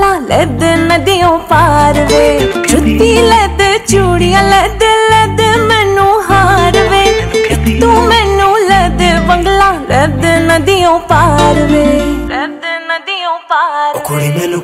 ਲੱਦ ਨਦੀਆਂ ਪਾਰ ਵੇ। ਜੁੱਤੀ ਲੱਦ ਚੂੜੀਆਂ ਲੱਦ ਲੱਦ ਮੈਨੂੰ ਹਾਰ ਵੇ। ਤੂੰ ਮੈਨੂੰ ਲੱਦ ਬੰਗਲਾ ਲੱਦ ਨਦੀਆਂ ਪਾਰ ਵੇ। ਲੱਦ ਨਦੀਆਂ ਪਾਰ ਕੁੜੀ ਮੈਨੂੰ